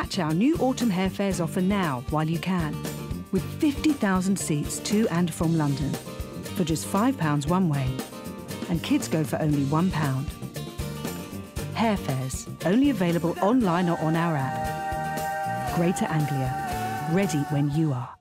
Catch our new autumn hare hairfares offer now while you can, with 50,000 seats to and from London for just £5 one way, and kids go for only £1. Hare Hairfares, only available online or on our app. Greater Anglia, ready when you are.